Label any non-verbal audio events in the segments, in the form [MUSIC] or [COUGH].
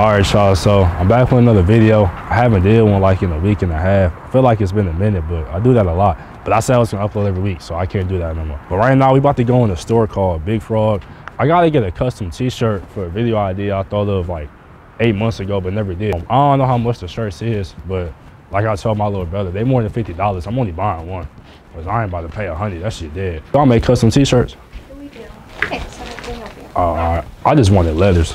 All right, y'all. So I'm back with another video. I haven't did one like in a week and a half. I feel like it's been a minute, but I do that a lot. But I said I was gonna upload every week, so I can't do that no more. But right now, we about to go in a store called Big Frog. I gotta get a custom T-shirt for a video idea I thought of like eight months ago, but never did. I don't know how much the shirts is, but like I told my little brother, they more than fifty dollars. I'm only buying one, cause I ain't about to pay a hundred. That shit dead. Y'all make custom T-shirts? We do. Okay, so how can we help you? Uh, all right. I just wanted letters.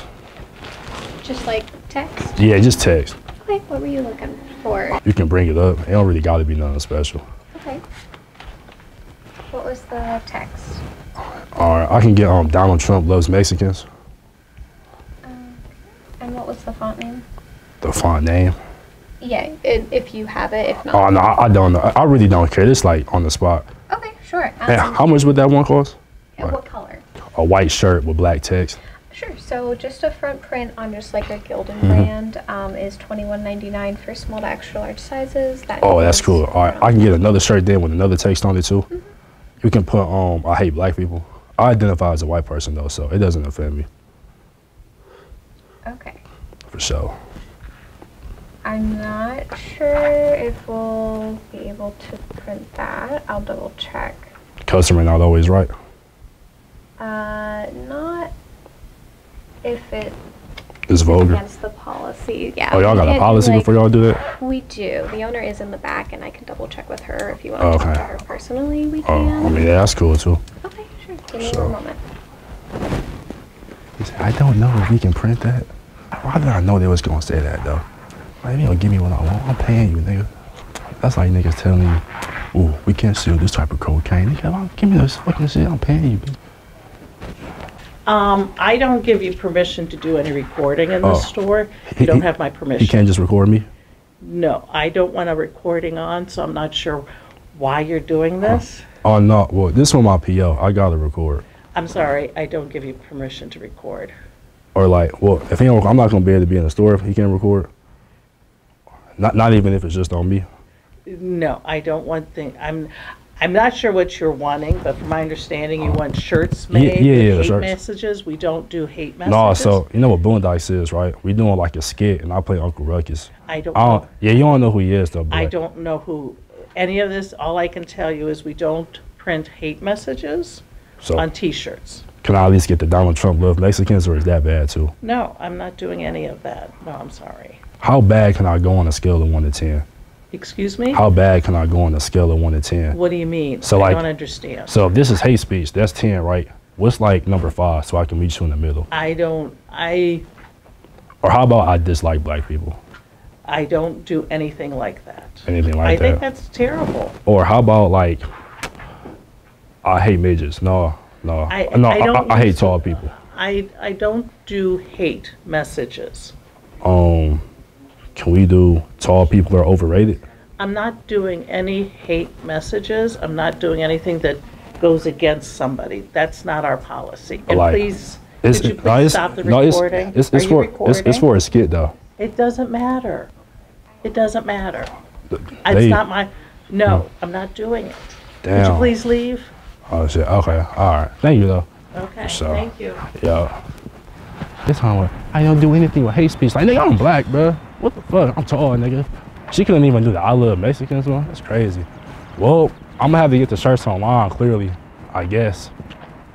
Just like text? Yeah, just text. Okay, what were you looking for? You can bring it up. It don't really gotta be nothing special. Okay. What was the text? All right, I can get um Donald Trump loves Mexicans. Um, and what was the font name? The font name. Yeah, if you have it. If not. Oh no, I, I don't know. I, really don't care. It's like on the spot. Okay, sure. Hey, Um, how much would that one cost? and what color? A white shirt with black text. Sure. So just a front print on just like a Gildan Mm-hmm. brand um, is twenty one ninety nine for small to extra large sizes. That Oh, that's cool. All right, I can get another shirt then with another text on it too. Mm-hmm. You can put um I hate black people. I identify as a white person though, so it doesn't offend me Okay. for sure. I'm not sure if we'll be able to print that. I'll double check. Customer not always right. Uh, not if It's vulgar. against the policy. Yeah. Oh, y'all got a policy like- before y'all do that? We do. The owner is in the back, and I can double check with her if you want Oh, to talk to okay. her personally. We Oh, can. I mean yeah, that's cool too. okay, sure. Give me So- one moment. I don't know if we can print that. Why did I know they was gonna say that though? Like, you don't give me what I want. I'm paying you, nigga. That's like niggas telling you, ooh, we can't sell this type of cocaine. Nigga, give me this fucking shit. I'm paying you. bitch." Um, I don't give you permission to do any recording in the Oh. store. You don't have my permission. You permission. can't just record me. No, I don't want a recording on, so I'm not sure why you're doing this. Oh no, well this one my PO. I gotta record. I'm sorry, I don't give you permission to record. Or like, well, if he don't, I'm not gonna be able to be in the store if he can't record. Not not even if it's just on me. No, I don't want thing, I'm, I'm not sure what you're wanting, but from my understanding, you want shirts made yeah, yeah, with hate shirts. messages. We don't do hate messages. No, so you know what Boondocks is, right? We doing like a skit, and I play Uncle Ruckus. I don't I know. don't. Yeah, you don't know who he is though. But I don't know who, any of this, all I can tell you is we don't print hate messages So on T-shirts. can I at least get the Donald Trump love Mexicans, or is that bad too? No, I'm not doing any of that. No, I'm sorry. How bad can I go on a scale of one to ten? Excuse me? How bad can I go on a scale of one to ten? What do you mean? So, I like- don't understand. So if this is hate speech, that's ten, right? What's like number five, so I can meet you in the middle? I don't, I, Or how about I dislike black people? I don't do anything like that. Anything like that? I think that's terrible. Or how about like I hate midgets? No, no, I- no. I I, don't I, I hate tall people. I, I don't do hate messages. Um, can we do tall people are overrated? I'm not doing any hate messages. I'm not doing anything that goes against somebody. That's not our policy. And Like, please, It's, could you no, please it's- stop the no, it's- recording? It's, it's, you for it's, it's for a skit though. It doesn't matter. It doesn't matter. They- It's not my, no, hmm. I'm not doing it. Would you please leave? Oh shit. Okay. All right. Thank you though. Okay, So- thank you. Yo. This time I don't do anything with hate speech. Like nigga, I'm black, bro. What the fuck? I'm tall, nigga. She couldn't even do the I love Mexicans one. That's crazy. Well, I'm gonna have to get the shirts online. Clearly, I guess.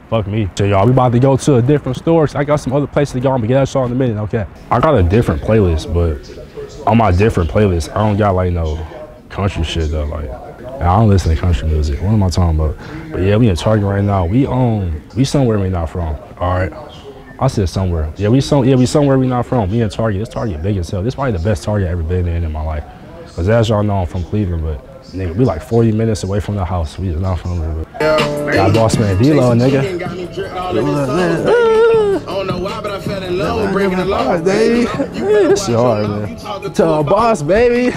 Fuck me. So y'all, we about to go to a different store. I got some other places to go. I'm gonna get that y'all in a minute. Okay. I got a different playlist, but on my different playlist, I don't got like no country shit though. Like, I don't listen to country music. What am I talking about? But yeah, we in Target right now. We um, we somewhere we not from. All right. I said somewhere. Yeah, we some yeah we somewhere we not from. We in Target. This Target big as hell. This probably the best Target I ever been in in my life. Cause as y'all know, I'm from Cleveland, but nigga, we like 40 minutes away from the house. We is not from there. But got BossMan Dlow, nigga. I don't know why, but I fell in love with breaking the law. This shit hard, man. [LAUGHS] To a boss, baby.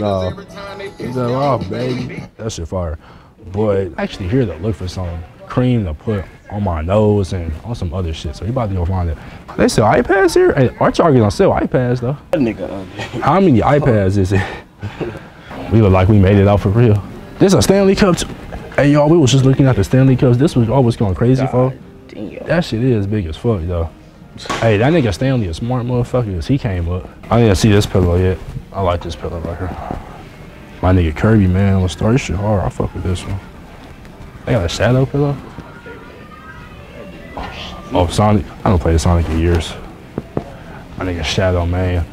no, it's that off, baby. That shit fire. But I actually here to look for some cream to put on my nose and on some other shit. So you about to go find it. They sell iPads here. Hey, our Target don't sell iPads though. That nigga ugly. How many iPads is it? we look like we made it out for real. This a Stanley Cup. Hey y'all, we was just looking at the Stanley Cups. This was always going crazy. Damn. That shit is big as fuck, though. Hey, that nigga Stanley a smart motherfucker 'cause he came up. I didn't see this pillow yet. I like this pillow right here. My nigga Kirby, man, let's start this shit hard. I fuck with this one. They got a shadow pillow. Oh, Sonic. I don't play Sonic in years. My a Shadow, man.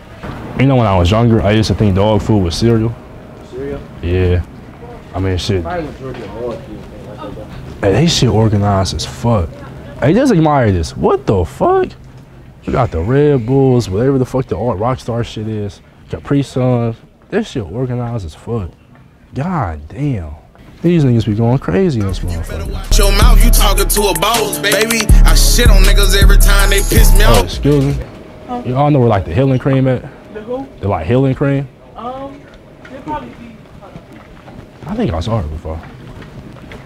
You know when I was younger, I used to think dog food was cereal. Cereal? Yeah. I mean, shit. Probably majority of all kids think like that. Hey, they shit organized as fuck. Hey, just admire this. What the fuck? You got the Red Bulls, whatever the fuck the all Rockstar shit is. Capri Suns. This shit organized as fuck. God damn. These niggas be going crazy in this motherfucker. Watch your mouth, you talking to a boss, baby. I shit on niggas every time they piss me Oh, off. excuse me. You all know where like the healing cream at? The who? The like healing cream? Um, they'll probably be, I think I saw it before.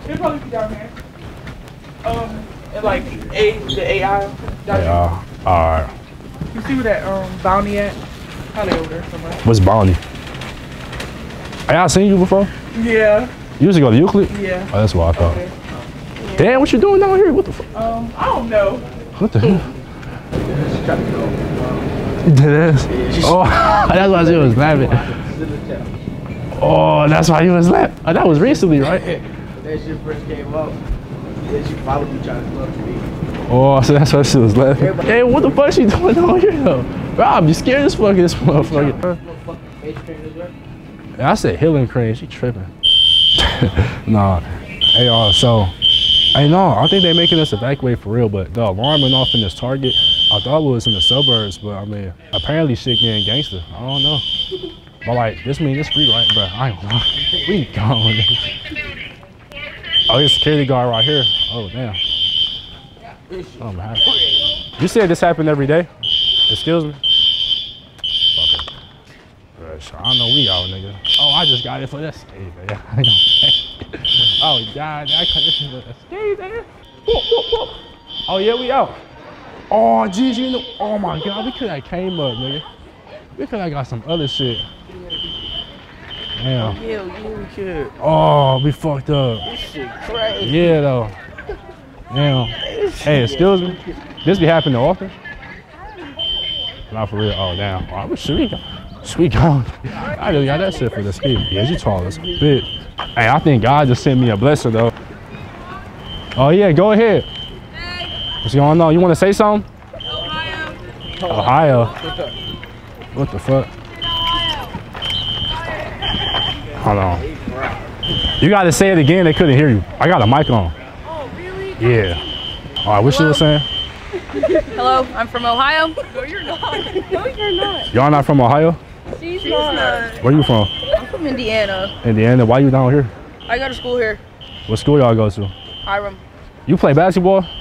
they'll probably be down there. Um, and like A, the AI. Yeah. Alright. You see where that um bounty at? Probably over there somewhere. What's Bounty? Hey, I seen you before? Yeah, You used to go to Euclid? yeah. Oh, that's what I thought. Okay. Damn, what you doing down here? What the fuck? Um, I don't know. What the hell? She tried to go. Deadass. Oh, [LAUGHS] that's why she was laughing. Oh, that's why you was laughing. Oh, that was recently, right? That shit first came up. Then she followed me trying to talk me. Oh, so that's why she was laughing. Hey, what the fuck she doing down here though? Rob, you scared as fuck of this motherfucker. Motherfucking face cream is right. I said healing cream. She tripping. [LAUGHS] nah. Hey, y'all. so, hey, no, I think they're making us evacuate for real, but the alarm went off in this Target. I thought it was in the suburbs, but I mean, apparently shit getting gangster. I don't know. But like, this means it's free, right, bro? I ain't lie. [LAUGHS] We gone. [LAUGHS] oh, there's a security guard right here. Oh, damn. Oh, man. You said this happened every day? Excuse me? Okay. Bruh, so I know we out, nigga. Oh, I just got it for that skate, man. [LAUGHS] I ain't gonna pay. oh, God, I cut this for that skate, man. Whoop, whoop, whoop. Oh, yeah, we out. Oh, you. Oh, my God, we could have came up, nigga. We could have got some other shit. Damn. Yeah, you kid. Oh, we fucked up. This shit crazy. Yeah, though. Damn. Hey, excuse me. This be happening often? Not for real. Oh, damn. Oh, All right, we God. we go? Should we go? I just got that shit for the ski. Yeah, you tall as a bitch. Hey, I think God just sent me a blessing, though. Oh, yeah, go ahead. What's going on? You want to say something? Ohio. What the fuck? Hold on. You got to say it again. They couldn't hear you. I got a mic on. Oh, really? Yeah. All right, what you was saying? Hello, I'm from Ohio. No, you're not. no, you're not. Y'all not from Ohio? She's, not. Where you from? I'm from Indiana. Indiana. Why you down here? I go to school here. What school y'all go to? Hiram. You play basketball? [LAUGHS]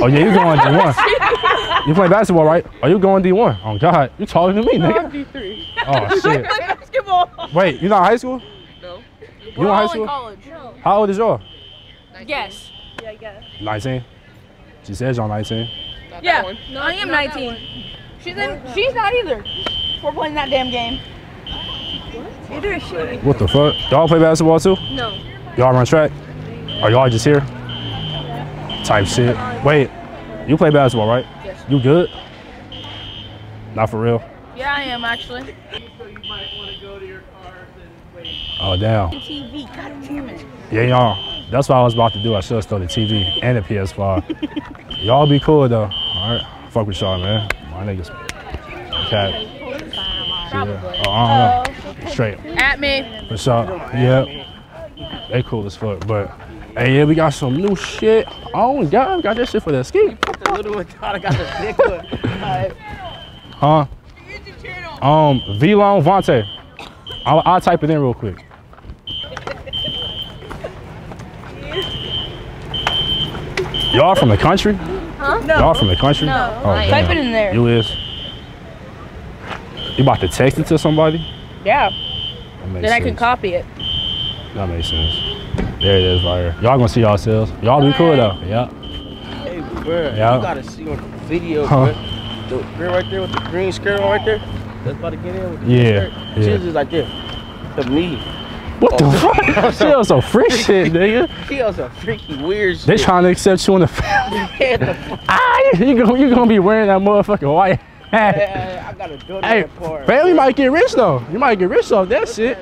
Oh yeah, you going D1. [LAUGHS] You play basketball, right? Are you going D1? Oh God, you taller than me, nigga. I'm D3. Oh shit. [LAUGHS] Basketball. Wait, you not high school? No. You in high school? college. How old is y'all? Yes. Yeah, I guess. 19. She says y'all 19. Yeah, I am 19. She's in, she's not either. We're playing that damn game. Either is she. What the fuck? Y'all play basketball too? No. Y'all run track? Are y'all just here? Type shit. Wait, you play basketball, right? Yes. You good? Not for real? Yeah, I am actually. So you might want to go to your cars and wait. Oh damn. TV. God damn it. Yeah, y'all. That's what I was about to do. I should have stole the TV and the PS5. [LAUGHS] y'all be cool though. All right. Fuck with y'all, man. My niggas. Okay. Probably. Oh, I don't know. Straight. At me. What's up? Yep. They cool as fuck. But hey, yeah, we got some new shit. Oh God, we got that shit for the ski. [LAUGHS] The little one thought I got the big one. [LAUGHS] Alright. Huh? Um, Vlone Vonte. I'll, I'll type it in real quick. [LAUGHS] Y'all from the country? Huh? No. Y'all from the country? No. Oh, Type it in there. You is. You about to text it to somebody? Yeah. That makes Then I can copy it. That makes sense. There it is right here. Y'all gonna see yourselves. Y'all be cool though. Yeah. Hey, bro, Yeah. you gotta see on the video, Huh. bro. The girl right there with the green skirt on right there. That's about to get in with the Yeah, green skirt. yeah. She's just like this. To me. What the [LAUGHS] fuck? [LAUGHS] She on some freak shit, nigga. She on some freaky weird They shit. trying to accept you in the [LAUGHS] family. ah, you gonna you gonna be wearing that motherfucking white hat. Hey, I gotta go to Hey, that family might get rich though. You might get rich off that shit.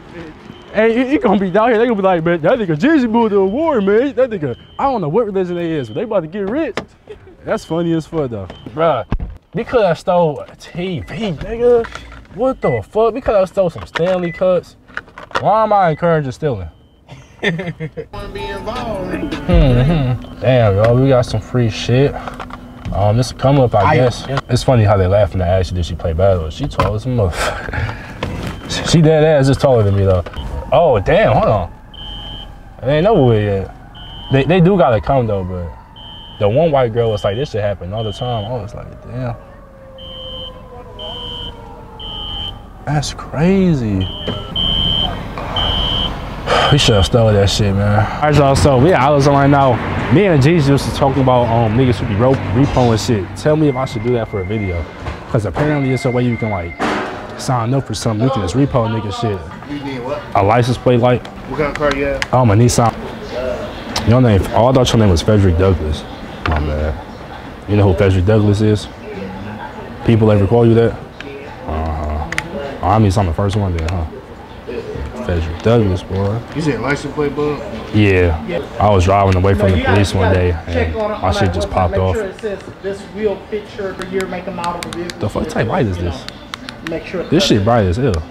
Hey, you, you gonna be down here. They gonna be like, man, that nigga Jeezy moved to a war, man. That nigga, I don't know what religion they is, but they about to get rich. [LAUGHS] That's funny as fuck though, bruh. Because I stole a TV, nigga. What the fuck? Because I stole some Stanley cups. Why am I encouraging stealing? Wanna be involved. Damn, yo, we got some free shit. Um, this come up, I, I- guess. It's funny how they laugh when I asked you, did she play battle? She tall as a motherfucker. [LAUGHS] she dead ass just taller than me though. Oh, damn, hold on. It ain't over yet. They, they do gotta come though, but the one white girl was like, this should happen all the time. I was like, damn. That's crazy. We should have stole that shit, man. All right, y'all. So we at AutoZone right now. Me and Jesus was talking about um niggas who be ro- repoing shit. Tell me if I should do that for a video, because apparently it's a way you can like sign up for something. You can just repo nigga shit. You need what? A license plate light. What kind of car you have? Oh, my Nissan. Your name? Oh, I thought your name was Frederick Douglass. My bad. You know who Frederick Douglass is? People ever call you that? Uh huh. Oh, I mean, I'm the first one then, huh? Frederick Douglass, boy. You said license plate, bud? Yeah. I was driving away from No, the police one day check and on- my on shit just popped off. Sure this real picture of the year, make and model of the vehicle. The fuck type light is this? Make sure. This shit bright as hell.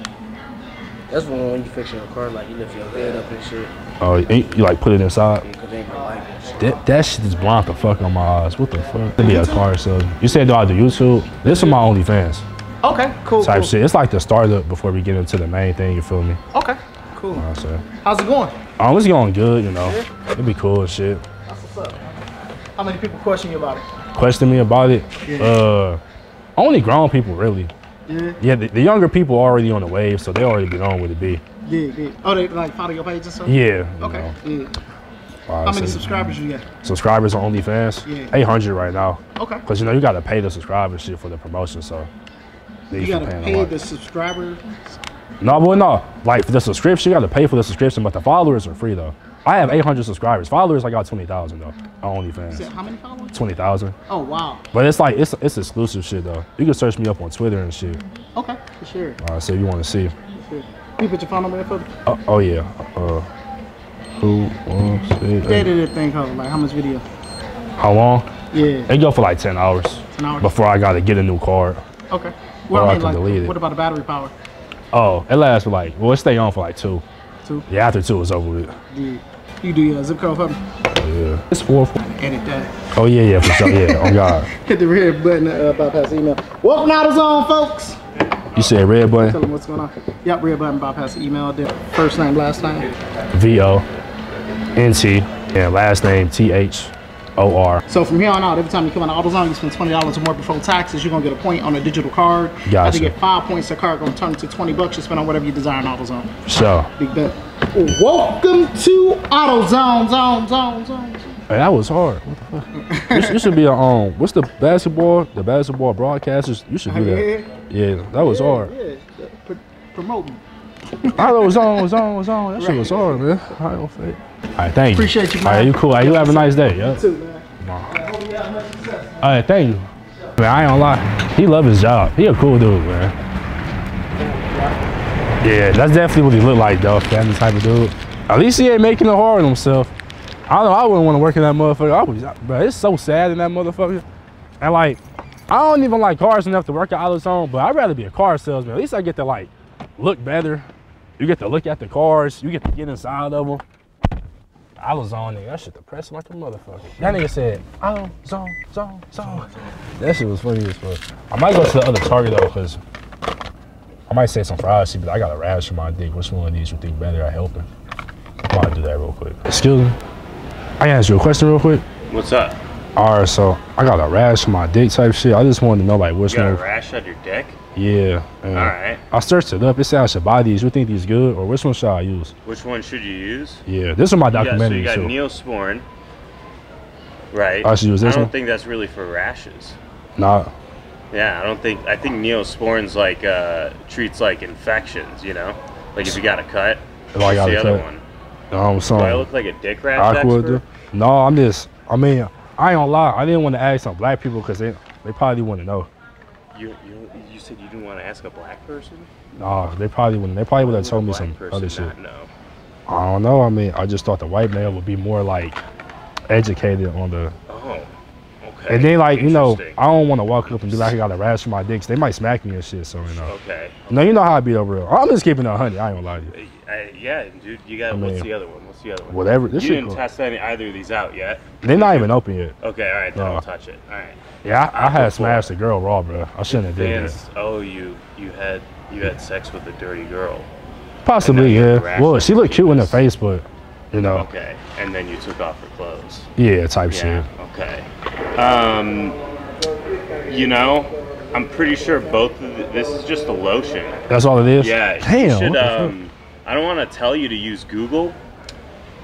That's when when you fix your car, like you lift your head up and shit. Oh, you, you like put it inside? Cause they ain't gonna like it. That, that shit is blind the fuck on my eyes. What the fuck? To be a car salesman. You said do I do YouTube? This is my OnlyFans Okay, cool. type cool. shit. It's like the startup before we get into the main thing. You feel me? Okay, cool. You know? How's it going? Um, it's going good. You know, it'd be cool and shit. That's what's up. How many people question you about it? Question me about it. Uh, only grown people really. Yeah, Yeah, the, the younger people are already on the wave, so they already been on with it. Be yeah, yeah. Oh, they like follow your page and stuff. yeah. Okay. know. Yeah. Uh, How many so- subscribers you got? subscribers on OnlyFans? Yeah. 800 right now. Okay. Cause you know you gotta pay the subscribers shit for the promotion, so You gotta pay the subscriber. No, well, no. Like for the subscription, you got to pay for the subscription, but the followers are free though. I have 800 subscribers. Followers, I got 20,000 though on said OnlyFans. how many followers? 20,000. Oh wow. But it's like it's it's exclusive shit though. You can search me up on Twitter and shit. Okay, for sure. Uh, so if you want to see. For sure. You put your phone number in for the Oh, yeah. Uh, who wants it? day to that thing called like how much video? How long? Yeah, It go for like 10 hours an hour. before I gotta get a new card. Okay. Or Well, I I mean, can like, delete it. what about the battery power? Oh, it lasts for like well, it stay on for like two. Two. Yeah, after two is over with. Yeah. You do your zip code for me. Yeah. It's four. four. Edit that. Oh yeah, yeah, for sure. Yeah, [LAUGHS] oh god. Hit the red button uh, bypass email. Welcome out of zone, folks. You said red button? Tell button. them what's going on. Yep, red button bypass email. Then first name, last name. V O N T and last name T H O R. So from here on out, every time you come on AutoZone, you spend twenty dollars or more before taxes. You're gonna get a point on a digital card. Gotcha. you get five points, the card gonna turn to twenty bucks. You spend on whatever you desire in AutoZone. So Big bet. Welcome to AutoZone, zone, zone, zone. hey, that was hard. What the fuck? you, should- you should be a um. What's the basketball? The basketball broadcasters. You should do that. Yeah, that was hard. Yeah, promoting. I thought it was on, was on, was on. That shit was hard, man. All right, okay. All right, thank you. Appreciate you, All right, man. you cool. All right, you have a nice day. Yeah. Too, man. All right, thank you. Man, I ain't gonna lie. He love his job. He a cool dude, man. Yeah, that's definitely what he look like, though. Family type of dude. At least he ain't making it hard on himself. I don't know. I wouldn't want to work in that motherfucker. I was, bro. It's so sad in that motherfucker. And like, I don't even like cars enough to work at AutoZone, but I'd rather be a car salesman. At least I get to like look better. You get to look at the cars. You get to get inside of them. AutoZone, nigga, that shit depressing like a motherfucker. That nigga said, AutoZone, zone, zone. That shit was funny as fuck. I might go to the other Target though, cause I might say some fried shit, but I got a rash on my dick. Which one of these you think better at helping? I might do that real quick. Excuse me. I can ask you a question real quick. What's up? All right, so I got a rash on my dick type shit. I just wanted to know like which You got a one. rash on your dick? Yeah. All right. I searched it up. It said I should buy these. You think these good, or which one should I use? Which one should you use? Yeah, this is my documentary. Yeah, so you got too. Neosporin. Right. I should use this I don't one? think that's really for rashes. Nah. Yeah, I don't think. I think Neosporin's like uh, treats like infections. You know, like if you got a cut. If I got the a other cut. one. Um, Do some I look like a dick rash aqua. do- No, I'm just. I mean, I ain't gonna lie. I didn't want to ask some black people because they they probably want to know. You, you you said you didn't want to ask a black person. No, they probably wouldn't. They probably would have told me some other shit. know? I don't know. I mean, I just thought the white male would be more like educated on the. Okay. And then like you know, I don't want to walk up and be like I got a rash on my dick. 'cause They might smack me and shit. So you know. Okay. No, you know how I be over real. I'm just keeping it hundred. I ain't gonna lie to you. Yeah, dude. You got. I what's the other one? What's the other one? Whatever. This you didn't cool. test any either of these out yet. They're not even open yet. Okay. All right. Then No. I'll touch it. All right. Yeah, I, I had smashed a girl raw, bro. I shouldn't have did that. Oh, you you had you had sex with a dirty girl. Possibly, And then you yeah. Well, she looked cute in the face, but you know, Okay. And then you took off her clothes. yeah, type Yeah. shit. Okay. Um. You know, I'm pretty sure both of the, this is just a lotion. That's all it is. Yeah. Damn. Should, um, I don't want to tell you to use Google.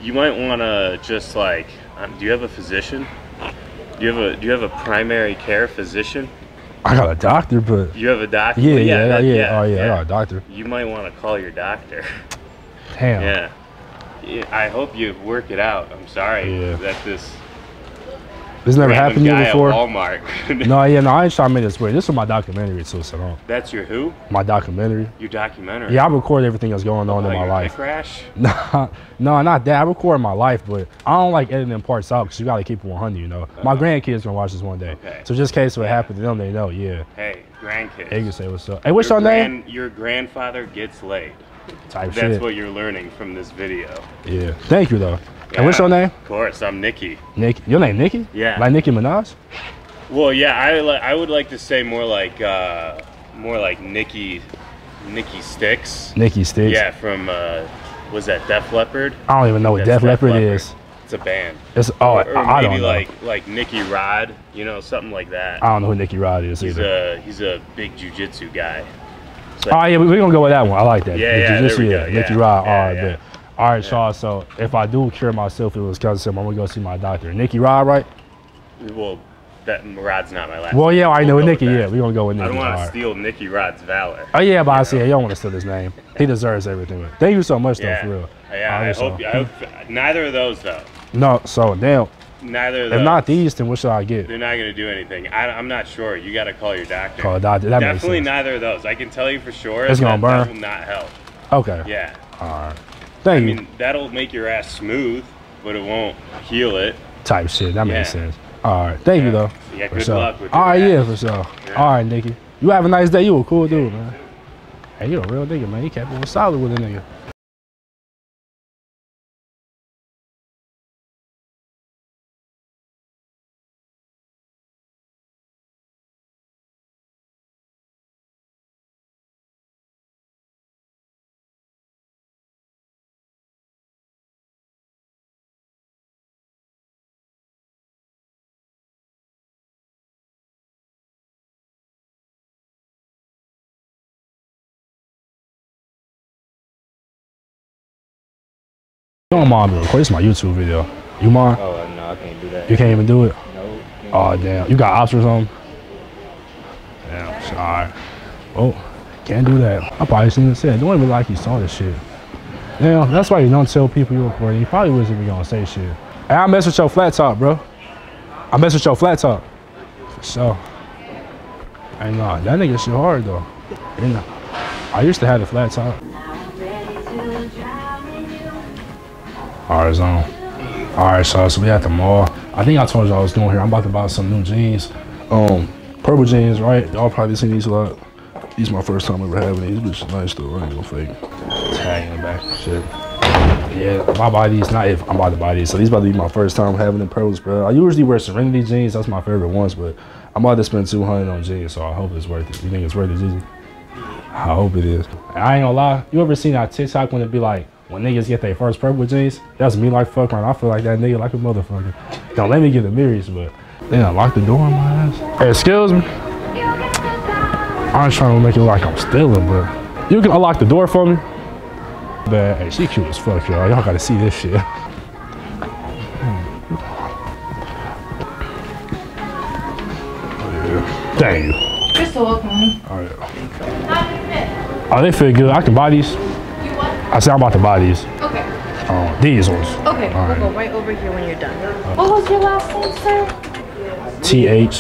You might want to just like. Um, do you have a physician? Do you have a Do you have a primary care physician? I got a doctor, but You have a doctor. yeah, yeah, yeah, that- Oh yeah, I got a doctor. You might want to call your doctor. Damn. yeah. Yeah, I hope you work it out. I'm sorry Yeah. that this This never happened to you before. Walmart. [LAUGHS] No, yeah, no, I ain't trying to make this weird. This is my documentary too, so don't. That's your who? My documentary. Your documentary. Yeah, I record everything that's going on in oh, my life. dick rash. [LAUGHS] Nah, no, not that. I record my life, but I don't like editing parts out because you got to keep it 100. You know, my uh-huh. grandkids gonna watch this one day. Okay. So just in case what happened to them, they know. Yeah, Hey, grandkids. they can say what's up. Hey, what's your your name? Your grandfather gets laid. Type That's shit. what you're learning from this video. Yeah. Thank you though. And what's your name? Of course, I'm Nikki. Nick. Your name Nikki? Yeah. Like Nicki Minaj? Well, yeah, I li- I would like to say more like uh, more like Nikki Nikki Sixx. Nikki Sixx. Yeah, from uh, was that Def Leppard? I don't even know what That's Def Leppard Leppard. is. It's a band. It's oh, or, or I, I maybe don't know. like like Nicky Rod, you know, something like that. I don't know who Nicky Rod is He's either. a he's a big jujitsu guy. So, Oh yeah, we're gonna go with that one. I like that. Yeah, yeah, there jujitsu, we yeah, go, yeah, Rod. yeah, all right, yeah. bet. All right, Shaw. So if I do cure myself, it was cancer. I'm gonna go see my doctor. Nicky Rod, right? well, that Rod's not my last. Well, yeah, I We'll know Nicky. that. Yeah, we're gonna go with I Nicky. don't want to steal Nicky Rod's valor. Oh yeah, but I see. You don't want to steal his name. [LAUGHS] He deserves everything. Thank you so much, though, Yeah, for real. yeah. I so- hope, I hope neither of those though. No, so damn. Neither of If not these, then what should I get? they're not gonna do anything. I, I'm not sure. You got to call your doctor. Call a doctor. That makes Definitely neither of those. I can tell you for sure. It's gonna that, that burn. will not help. Okay. Yeah. All right. Thank I you. mean, that'll make your ass smooth, but it won't heal it. Type shit. That makes Yeah. sense. All right. Thank you though. Yeah, For good sure. luck with All right. Yeah, for sure. Yeah. All right, Nikki. You have a nice day. You a cool dude, man. Hey, you a real nigga, man. You kept on solid with a nigga. Don't mind me recording. This my YouTube video. You mind? Oh uh, no, I can't do that. You can't even do it? No. Oh, damn. You got ops or something? Damn. All right. Oh, can't do that. I probably shouldn't have said. it. Don't even like you saw this shit. Damn, that's why you don't tell people you're recording. You probably wasn't even gonna say shit. Hey, I mess with your flat top, bro. I mess with your flat top. For sure. Hey, nah, that nigga shit hard though. You know, I used to have the flat top. Zone. All right, so, we at the mall. I think I told y'all I was doing here. I'm about to buy some new jeans. Um, purple jeans, right? Y'all probably seen these a lot. These my first time ever having these. These bitches nice though. I ain't gonna fake. Tag the back, shit. Yeah, buy these, not if I'm about to buy these. So these about to be my first time having the purples, bro. I usually wear Serenity jeans. That's my favorite ones, but I'm about to spend 200 on jeans, so I hope it's worth it. You think it's worth it, Gigi? I hope it is. I ain't gonna lie. You ever seen that TikTok when it be like, when niggas get their first purple jeans? That's me like fuck around. I feel like that nigga like a motherfucker. Don't let me get the mirrors, but they done locked the door on my ass. Hey, excuse me. I ain't trying to make it like I'm stealing, but you can unlock the door for me. But hey, she cute as fuck, y'all. Y'all gotta see this shit. [LAUGHS] Oh, yeah. Thank you. You're so welcome. All right. Oh, they feel good. I can buy these. You what? I said I'm about to buy these. Okay. Oh, these ones. Okay. All We'll right. go right over here when you're done. What was your last name, sir? T H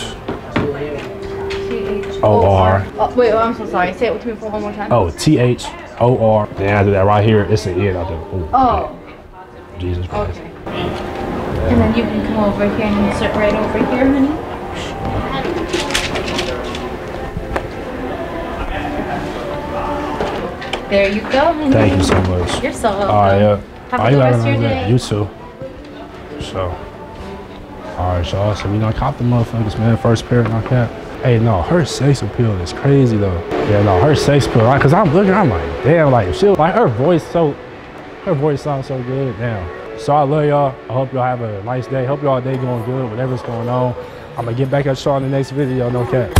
T H O R. Oh, wait, oh, I'm so sorry. Say it to me for one more time. Oh, T H O R. Then after that, right here, it's an N out there. Ooh, Oh. Jesus Christ. Okay. And then you can come over here and insert right over here, honey. There you go. Thank you so much. You're so welcome. All right, yeah. Have a good you rest of your have a nice day. You too. So, all right, y'all. So, you know, I caught the motherfuckers, man. First pair, knock that. Hey, no, her sex appeal is crazy, though. Yeah, no, her sex appeal, right? Because I'm looking, I'm like, damn, like, she, like, her voice so, her voice sounds so good. Damn. So, I love y'all. I hope y'all have a nice day. Hope y'all day going good, whatever's going on. I'm going to get back at y'all in the next video, no cap.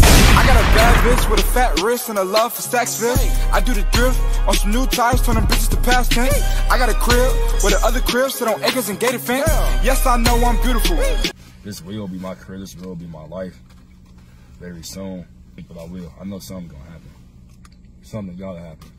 Got a bad bitch with a fat wrist and a love for sex bitch. I do the drift on some new tires, turn them bitches to past tense. I got a crib where the other cribs sit on acres and gated fence. Yes, I know I'm beautiful. This will be my career. This will be my life. Very soon. But I will. I know something's gonna happen. Something gotta happen.